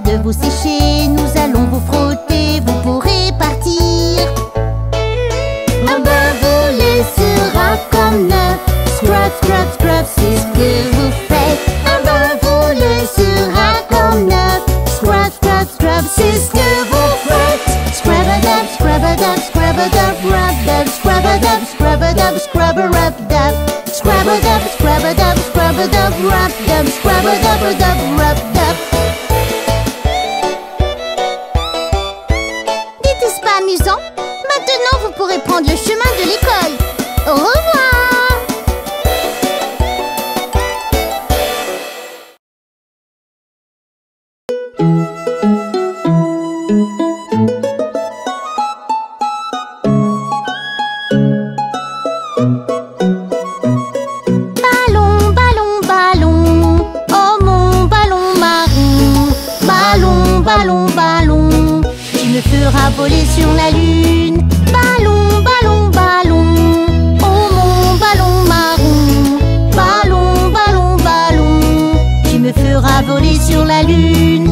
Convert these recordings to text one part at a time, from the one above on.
de vous sécher, nous allons vous frotter, vous pourrez Tu me fera voler sur la lune. Ballon, ballon, ballon. Oh mon ballon marron. Ballon, ballon, ballon. Tu me feras voler sur la lune.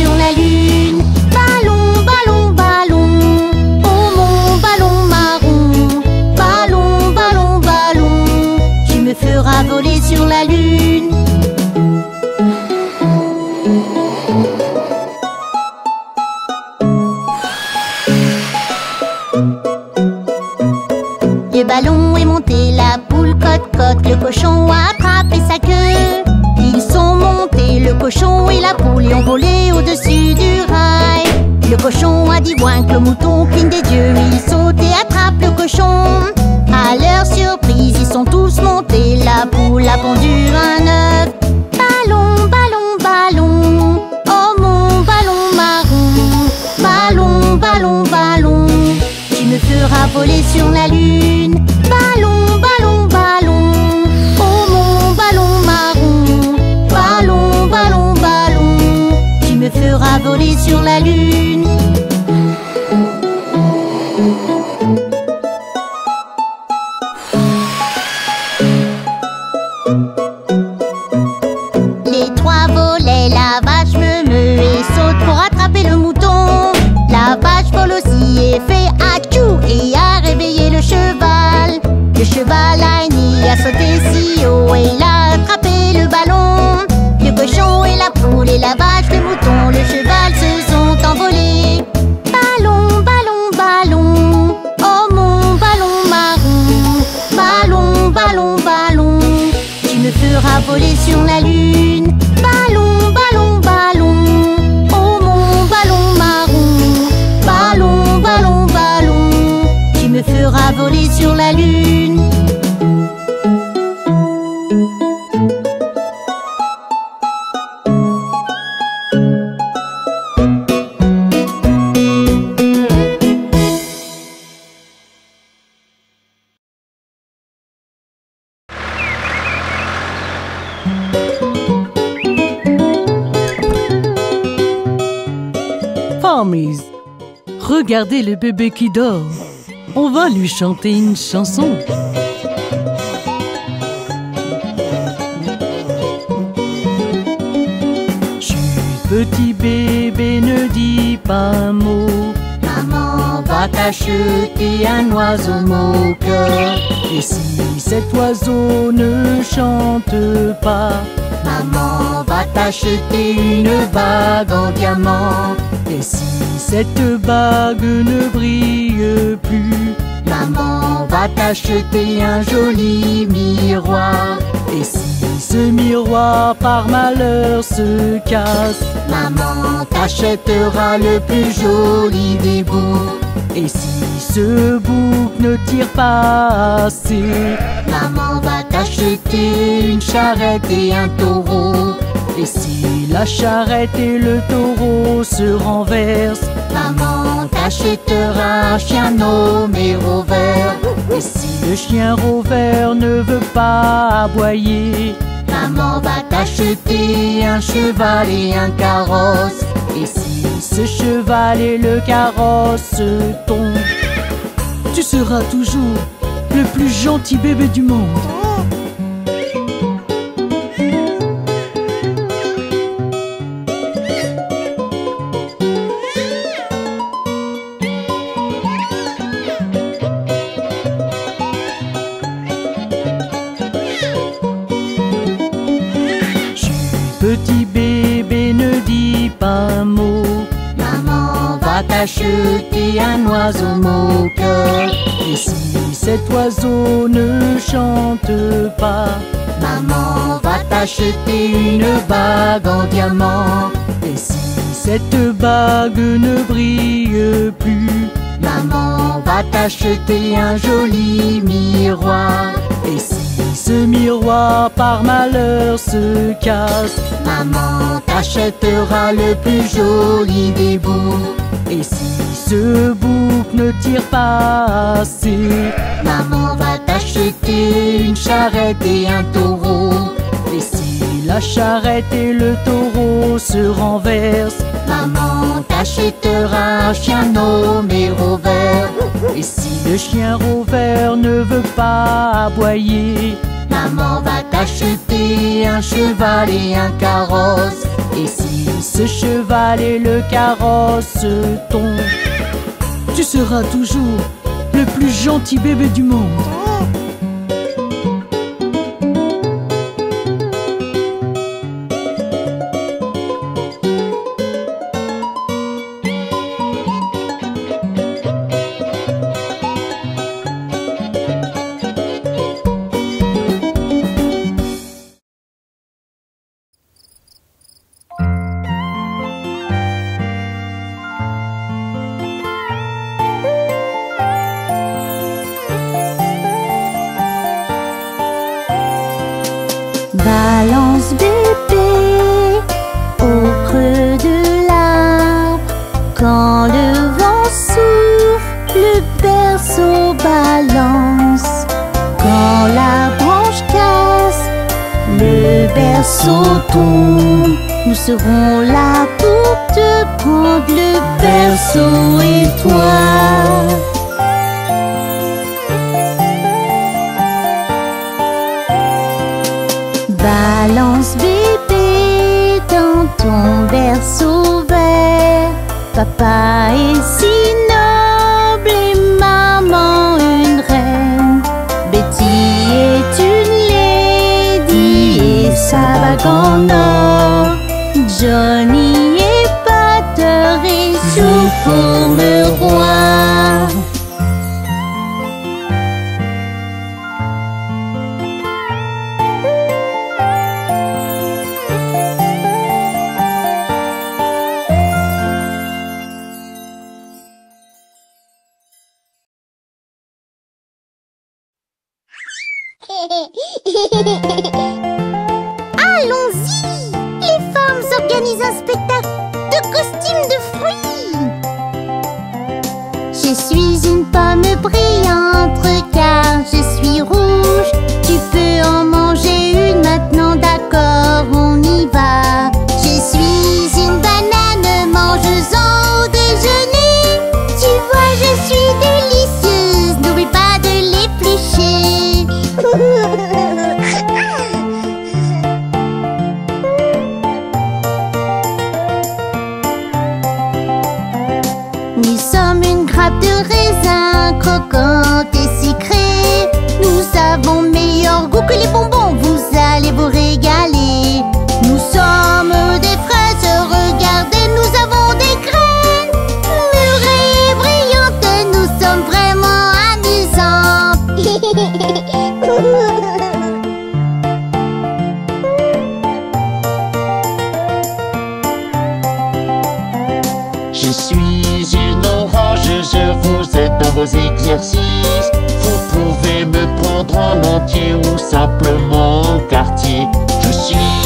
sur la lune. Ballon, ballon, ballon. Oh mon ballon marron. Ballon, ballon, ballon. Tu me feras voler sur la lune. Le ballon est monté, la boule cote-cote Le cochon a attrapé sa queue. Ils sont montés, le cochon et la boule et ont volé le cochon a dit ouinque, le mouton cligne des yeux, il saute et attrape le cochon. À leur surprise, ils sont tous montés, la poule a pondu un œuf. Ballon, ballon, ballon, oh mon ballon marron. Ballon, ballon, ballon, tu me feras voler sur la lune. voler sur la lune. Regardez le bébé qui dort. On va lui chanter une chanson. Petit bébé, ne dis pas un mot. Maman va t'acheter un oiseau moqueur. Et si cet oiseau ne chante pas, maman va t'acheter une bague en diamant. Et si cette bague ne brille plus, maman va t'acheter un joli miroir. Et si ce miroir par malheur se casse, maman t'achètera le plus joli des bouts. Et si ce bouc ne tire pas assez, maman va t'acheter une charrette et un taureau. Et si la charrette et le taureau se renversent, maman t'achètera un chien nommé Rover. Et si le chien Rover ne veut pas aboyer, maman va t'acheter un cheval et un carrosse. Et si ce cheval et le carrosse tombent, tu seras toujours le plus gentil bébé du monde. Un oiseau moqueur. Et si cet oiseau ne chante pas, maman va t'acheter une bague en diamant. Et si cette bague ne brille plus, maman va t'acheter un joli miroir. Et si ce miroir par malheur se casse, maman t'achètera le plus joli des bouts. Et si ce bouc ne tire pas assez, maman va t'acheter une charrette et un taureau. Et si la charrette et le taureau se renversent, maman t'achètera un chien nommé Rover. Et si le chien Rover ne veut pas aboyer, maman va t'acheter un cheval et un carrosse. Et si ce cheval et le carrosse tombent, tu seras toujours le plus gentil bébé du monde. Nous serons là pour te prendre le berceau et toi. Balance bébé dans ton berceau vert. Papa est si noble et maman une reine. Betty est une lady et sa bague grand ou simplement au quartier. Je suis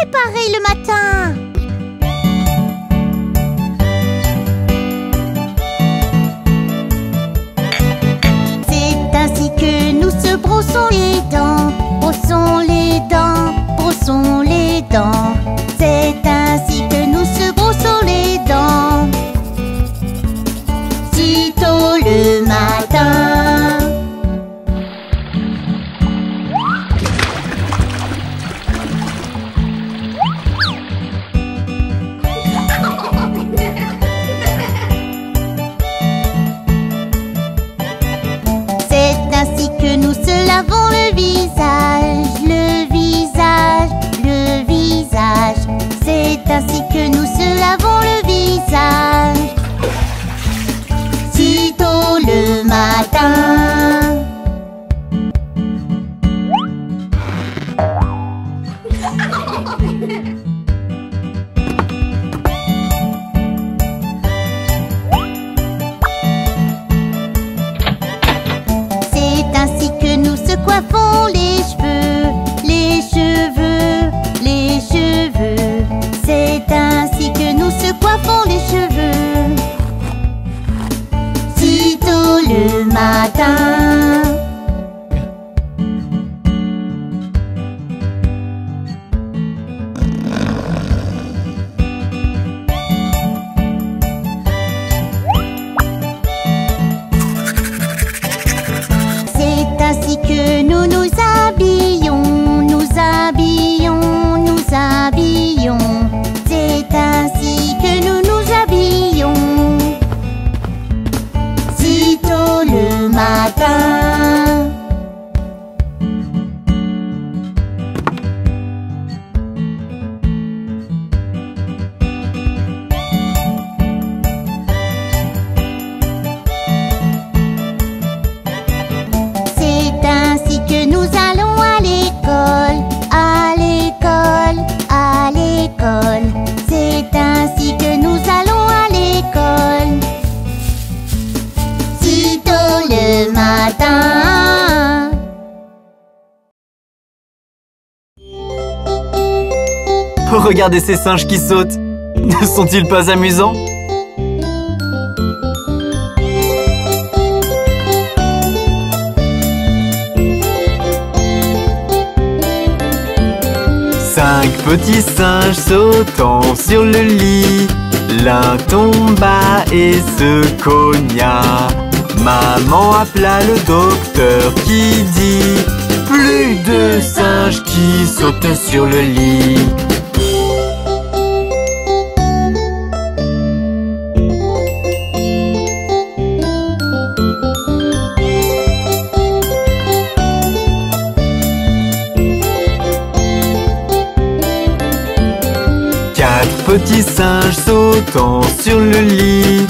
préparer le matin. C'est ainsi que nous se brossons les dents, brossons les dents, brossons les dents. C'est ainsi que ainsi que nous se lavons le visage. Sitôt le matin. Regardez ces singes qui sautent. Ne sont-ils pas amusants? Cinq petits singes sautant sur le lit. L'un tomba et se cogna. Maman appela le docteur qui dit Plus de singes qui sautent sur le lit. Quatre petits singes sautant sur le lit.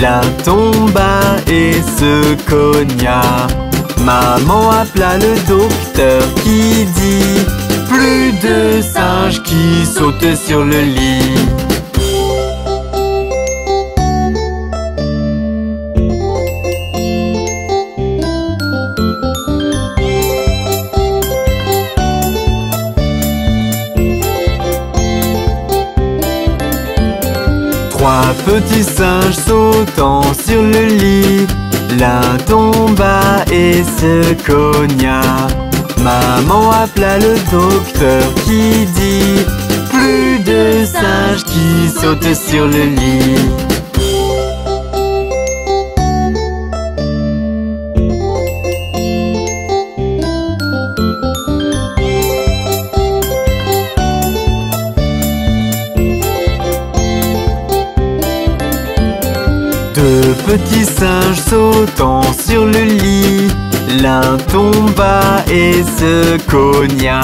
L'un tomba et se cogna. Maman appela le docteur qui dit Plus de singes qui sautent sur le lit. Trois petits singes sautant sur le lit. L'un tomba et se cogna. Maman appela le docteur qui dit Plus de singes qui sautent sur le lit. Deux petits singes sautant sur le lit. L'un tomba et se cogna.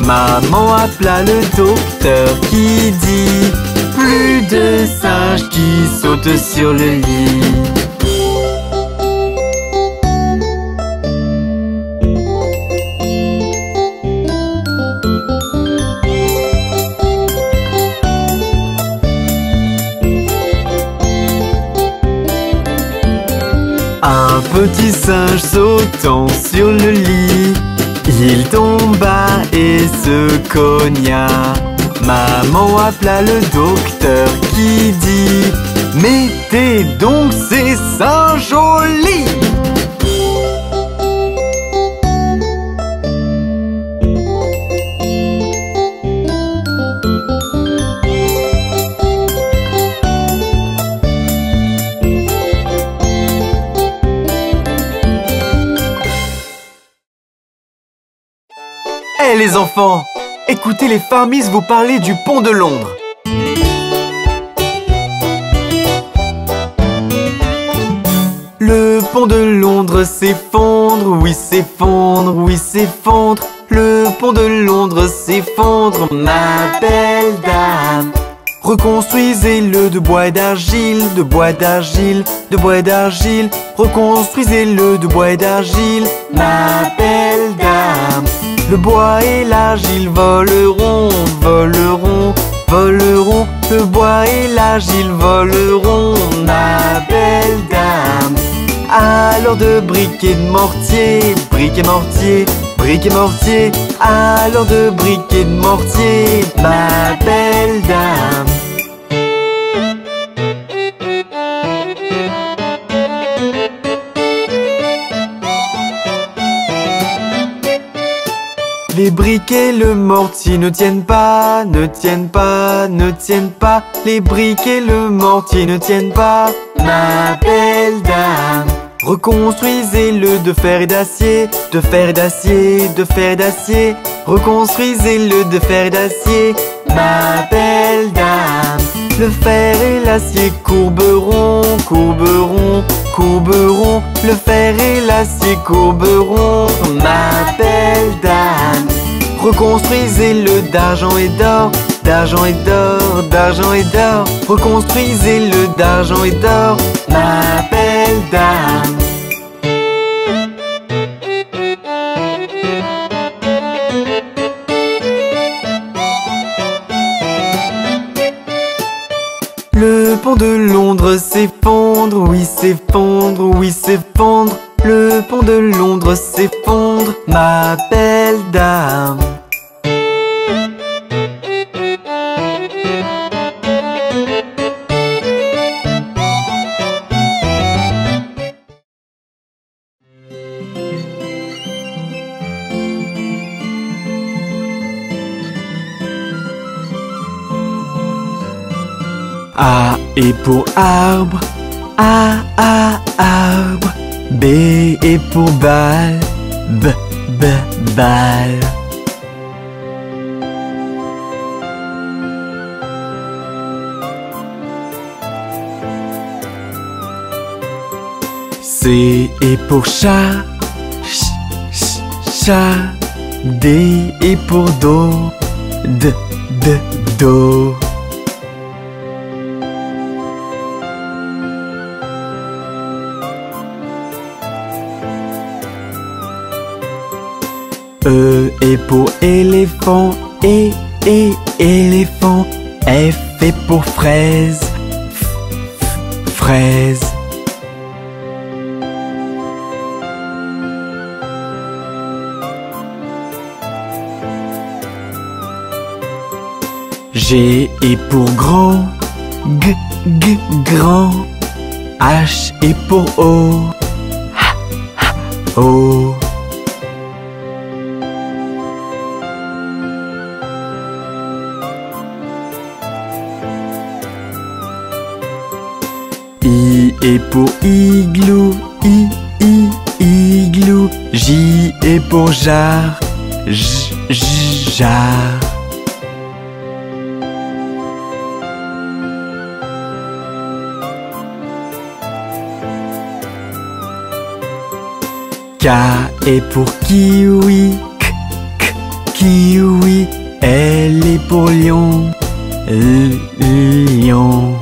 Maman appela le docteur qui dit Plus de singes qui sautent sur le lit. Petit singe sautant sur le lit, il tomba et se cogna. Maman appela le docteur qui dit Mettez donc ces singes au les enfants Écoutez les Farmis vous parler du pont de Londres. Le pont de Londres s'effondre, oui s'effondre, oui s'effondre. Le pont de Londres s'effondre, ma belle dame. Reconstruisez-le de bois d'argile, de bois d'argile, de bois d'argile. Reconstruisez-le de bois et d'argile, ma belle dame. Le bois et l'argile voleront, voleront, voleront. Le bois et l'argile voleront, ma belle dame. Alors de briquet de mortier, briquet mortier, briquet mortier. Alors de briquet de mortier, ma belle dame. Les briquets, le mortier ne tiennent pas, ne tiennent pas, ne tiennent pas. Les briquets, le mortier ne tiennent pas, ma belle dame. Reconstruisez-le de fer et d'acier, de fer et d'acier, de fer et d'acier. Reconstruisez-le de fer et d'acier, ma belle dame. Le fer et l'acier courberont, courberont, courberont. Le fer et l'acier courberont, ma belle dame. Reconstruisez-le d'argent et d'or, d'argent et d'or, d'argent et d'or. Reconstruisez-le d'argent et d'or, ma belle dame. Pont de Londres s'effondre, oui s'effondre, oui s'effondre. Le pont de Londres s'effondre, ma belle dame. Est pour arbre, A, A, arbre. B est pour balle, B, B, balle. C est pour chat, Ch, ch, chat. D est pour dos, D, D, dos. E est pour éléphant, E, E, éléphant. F est pour fraise, F, fraise. G est pour grand, G, G, grand. H est pour haut, H, H, haut. Est pour igloo, I, I, igloo. J est pour jar, J, J, jar. K est pour kiwi, K, K, oui, elle est pour lion. L- lion.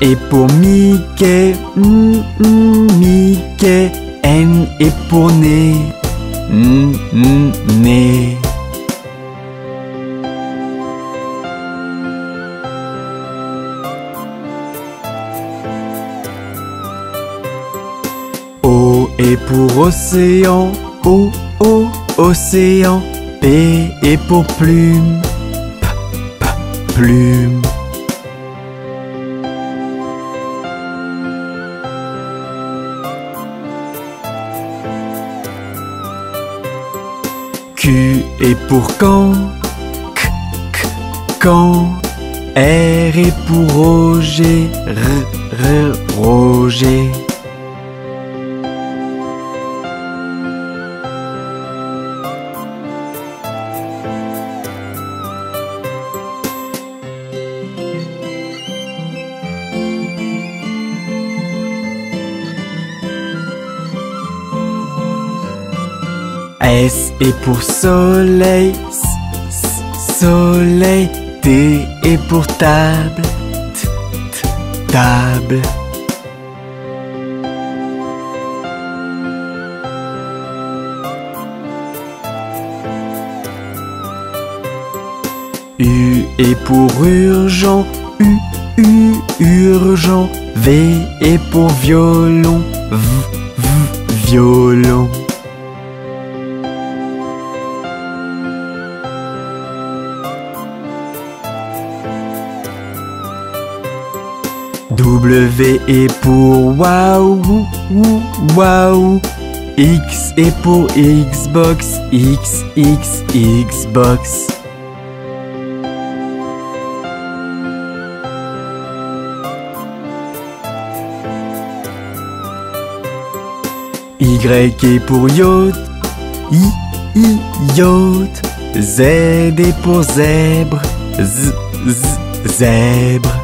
Est pour Mickey, mm, mm, Mickey. N est pour nez, mm, mm, nez. O est pour océan, O, O, océan. P est pour plume, P, P, plume. Est pour quand, K, K, quand? R est pour Roger, R, R, Roger. S est pour soleil, soleil. T est pour table, T, table. U est pour urgent, U, U, urgent. V est pour violon, V, V, violon. W est pour waouh, waouh. X est pour Xbox, X, X, Xbox. Y est pour yacht, I, I, yacht. Z est pour zèbre, Z, Z, zèbre.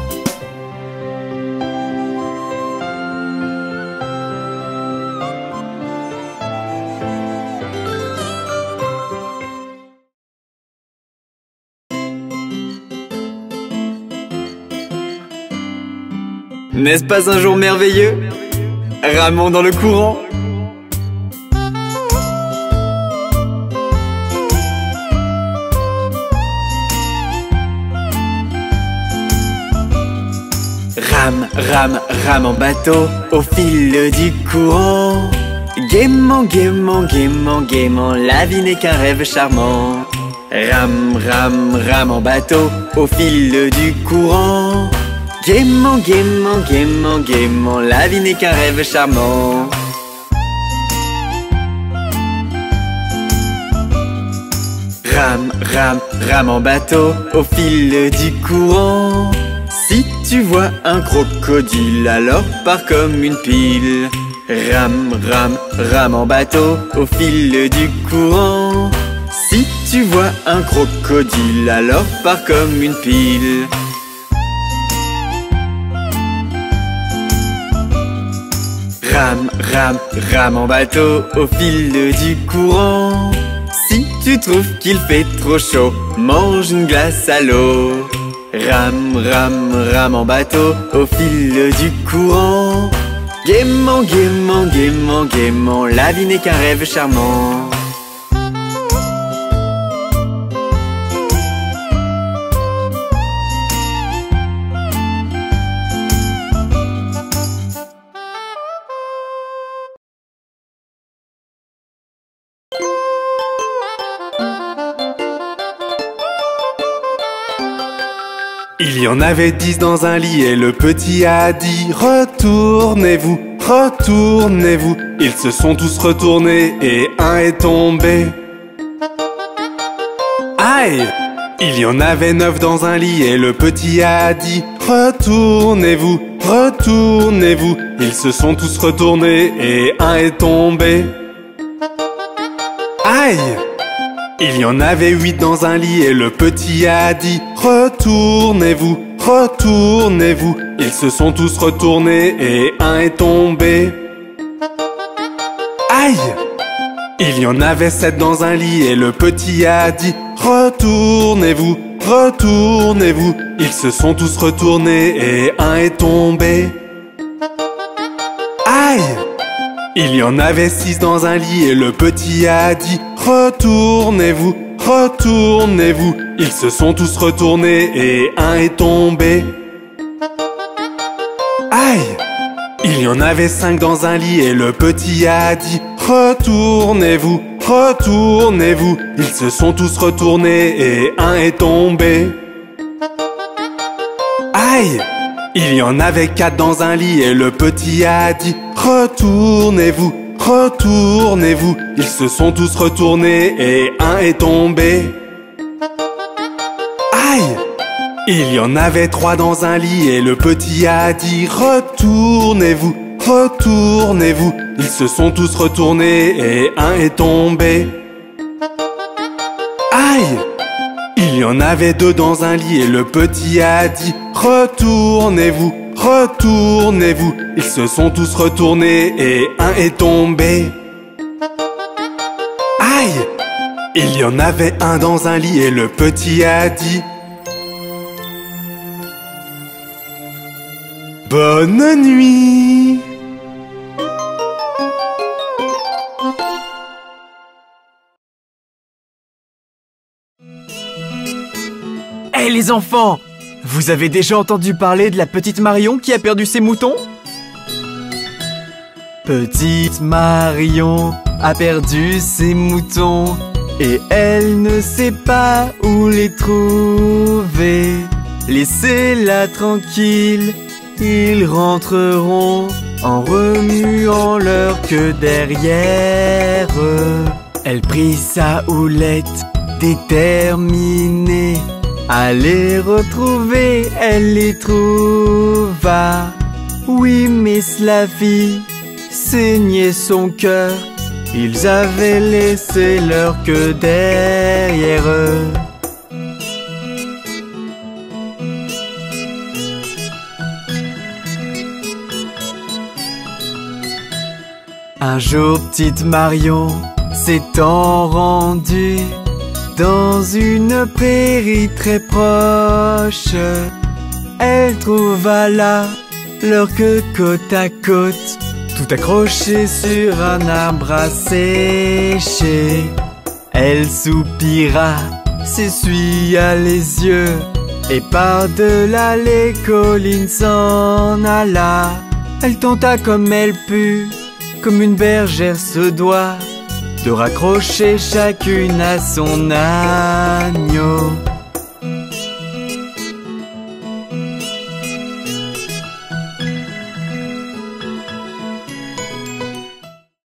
N'est-ce pas un jour merveilleux? Ramons dans le courant Rame, rame, rame en bateau au fil du courant. Gaiement, gaiement, gaiement, gaiement, la vie n'est qu'un rêve charmant. Rame, rame, rame en bateau au fil du courant. Gaiement, gaiement, gaiement, gaiement, la vie n'est qu'un rêve charmant. Rame, rame, rame en bateau au fil du courant. Si tu vois un crocodile, alors pars comme une pile. Rame, rame, rame en bateau au fil du courant. Si tu vois un crocodile, alors pars comme une pile. Rame, rame, rame en bateau au fil du courant. Si tu trouves qu'il fait trop chaud, mange une glace à l'eau. Rame, rame, rame en bateau au fil du courant. Gaiement, gaiement, gaiement, gaiement, la vie n'est qu'un rêve charmant. Y en avait dix dans un lit et le petit a dit Retournez-vous, retournez-vous. Ils se sont tous retournés et un est tombé. Aïe Il y en avait neuf dans un lit et le petit a dit Retournez-vous, retournez-vous. Ils se sont tous retournés et un est tombé. Aïe Il y en avait huit dans un lit et le petit a dit Retournez-vous, retournez-vous. Ils se sont tous retournés et un est tombé. Aïe Il y en avait sept dans un lit et le petit a dit Retournez-vous, retournez-vous. Ils se sont tous retournés et un est tombé. Aïe Il y en avait six dans un lit et le petit a dit Retournez-vous, retournez-vous. Ils se sont tous retournés et un est tombé. Aïe Il y en avait cinq dans un lit et le petit a dit Retournez-vous, retournez-vous. Ils se sont tous retournés et un est tombé. Aïe Il y en avait quatre dans un lit et le petit a dit Retournez-vous, retournez-vous. Ils se sont tous retournés et un est tombé. Aïe Il y en avait trois dans un lit et le petit a dit Retournez-vous, retournez-vous. Ils se sont tous retournés et un est tombé. Aïe Il y en avait deux dans un lit et le petit a dit Retournez-vous, retournez-vous. Ils se sont tous retournés et un est tombé. Aïe Il y en avait un dans un lit et le petit a dit Bonne nuit Hé les enfants Vous avez déjà entendu parler de la petite Marion qui a perdu ses moutons? Petite Marion a perdu ses moutons et elle ne sait pas où les trouver. Laissez-la tranquille, ils rentreront en remuant leur queue derrière. Elle prit sa houlette déterminée les retrouver, elle les trouva. Oui, mais cela fit saigner son cœur. Ils avaient laissé leur queue derrière eux. Un jour, petite Marion s'étant rendue dans une prairie très proche, elle trouva là leur queue côte à côte, tout accroché sur un arbre sécher. Elle soupira, s'essuya les yeux, et par-delà les collines s'en alla. Elle tenta comme elle put, comme une bergère se doit, de raccrocher chacune à son agneau.